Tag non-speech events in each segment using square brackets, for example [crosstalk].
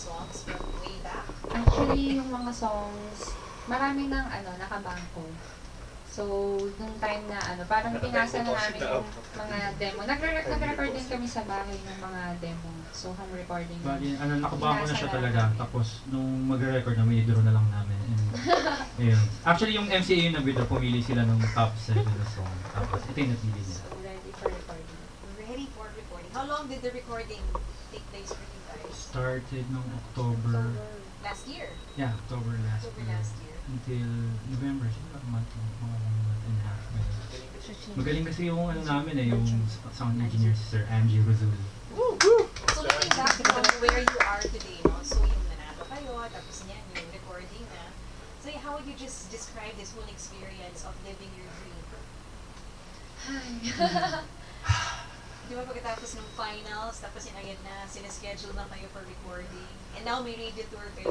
songs from way back? Actually, yung mga songs, marami nang ano, nakabangko. So, nung time na ano, parang pinasa na namin yung mga demo. Nagre- Nag-record din kami sa bahay ng mga demo. So, home recording. Bali, ano, nakabako na siya talaga. namin. Tapos, nung magre-record na, withdraw na lang namin. And, [laughs] ayun. Actually, yung MCA yung nag-withdraw, pumili sila ng top 7 na song. Tapos, ito yung napili niya. So, ready for recording. Ready for recording. How long did the recording take place for? Started nung October, Last year? yeah, October last October year. last year. Until November, siguro a month, mga one month and a half. Magaling kasi yung ano namin eh, yung sound engineer si Sir Angie Rozul. So looking back from where you are today, no? So yung nanalo kayo, tapos niyan, yung recording na. So how would you just describe this whole experience of living your dream? [laughs] Di ba pagkatapos ng finals, tapos inayad na, sineschedule na kayo for recording, and now may radio tour kayo.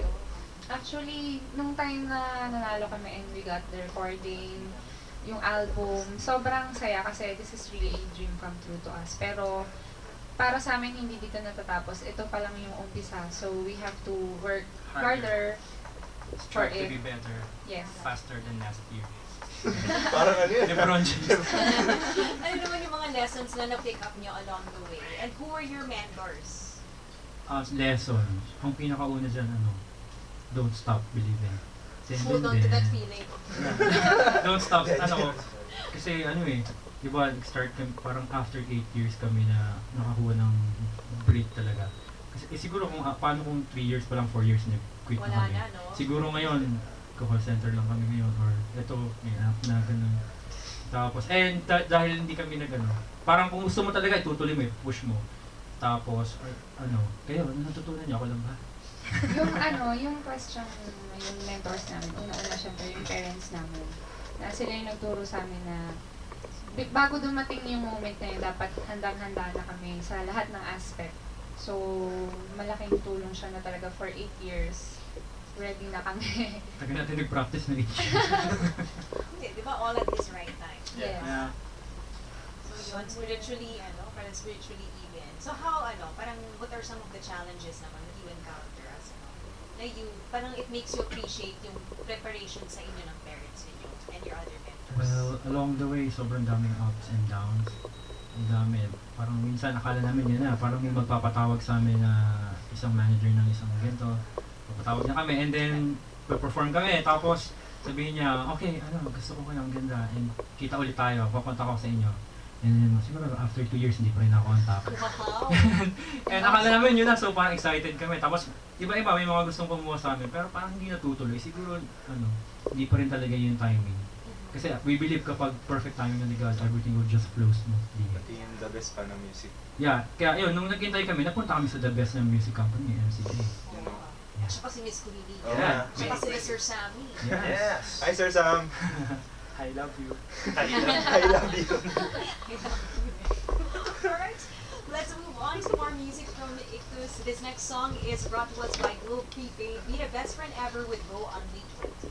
Actually, nung time na nanalo kami and we got the recording, yung album, sobrang saya kasi this is really a dream come true to us. Pero para sa amin hindi dito natatapos. Ito pa lang yung umpisa. So we have to work harder. Try For to it. be better, Yes. faster than last year. Parang ano yun? Lebron James. [laughs] ano naman yung mga lessons na na-pick up nyo along the way? And who are your mentors? uh, lesson. Ang pinakauna dyan, ano, don't stop believing. Then, Hold on to that feeling. [laughs] don't stop, ano, kasi ano eh, di ba, start kami, parang after 8 years kami na nakakuha ng break talaga. Kasi eh, siguro kung ah, paano kung 3 years pa lang, 4 years na quit na Wala kami. na, no? Siguro ngayon, call center lang kami ngayon or eto, may app na ganun. Tapos, and da- dahil hindi kami nag ano, parang kung gusto mo talaga, itutuloy mo, push mo. Tapos, or, ano, kayo, ano natutunan niyo? Ako lang ba? [laughs] yung ano, yung question, yung mentors namin, una-una syempre yung parents namin, na sila yung nagturo sa amin na bi- bago dumating yung moment na yun, dapat handang-handa na kami sa lahat ng aspect. So, malaking tulong siya na talaga for 8 years. Ready na kami. [laughs] Tagal natin nag-practice na [laughs] rin. Hindi, di ba all at his right time? yes. Yeah. So yun, spiritually, ano, parang spiritually even. So how, ano, parang what are some of the challenges naman that you encounter as, ano, na you, parang it makes you appreciate yung preparation sa inyo ng parents ninyo and your other mentors? Well, along the way, sobrang daming ups and downs. Ang dami. Parang minsan, akala namin yun na. Parang may magpapatawag sa amin na isang manager ng isang ganito. Papatawag niya kami and then, perform kami. Tapos, sabihin niya, okay, ano, gusto ko kayo, ang ganda. And kita ulit tayo, papunta ko sa inyo. And then, siguro after two years, hindi pa rin na-contact. Wow! [laughs] And akala namin yun na, so parang excited kami. Tapos, iba-iba, may mga gustong kumuha sa amin. Pero parang hindi natutuloy. Siguro, ano, hindi pa rin talaga yung timing. Kasi we believe kapag perfect timing na ni God, everything will just flow smoothly. Pati yung the best pa ng music. Yeah, kaya yun, nung naghintay kami, napunta kami sa the best na music company, MCA. You know? At saka si Miss Queenie. Oo oh, Yeah. nga. Saka sila Sir Sammy. Yes. Hi, Sir Sam. [laughs] I love you. I love, I love you. [laughs] Alright, let's move on to more music from Ictus. This next song is brought to us by Globe Prepaid. Be the best friend ever with Go Unleashed.